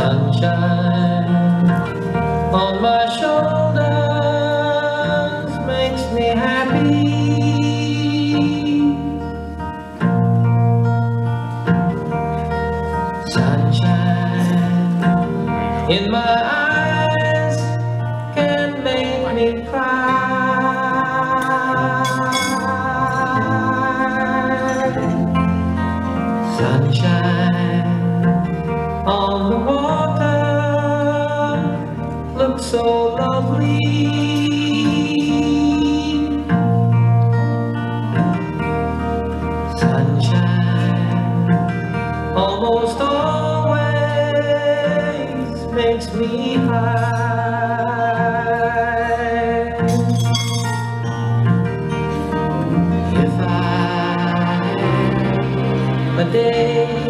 Sunshine on my shoulders makes me happy. Sunshine in my eyes can make me cry. Sunshine on the water looks so lovely. Sunshine almost always makes me high. If I a day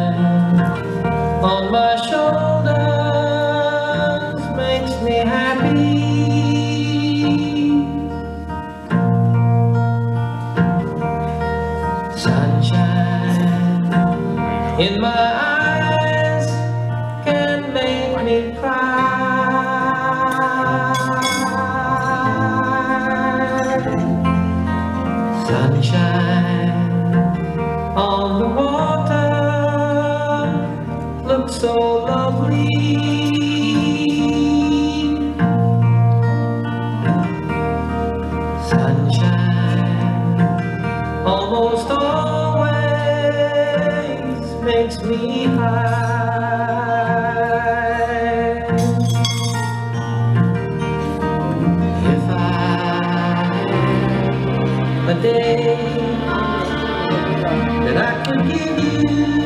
in my eyes can make me cry. Sunshine day that I could give you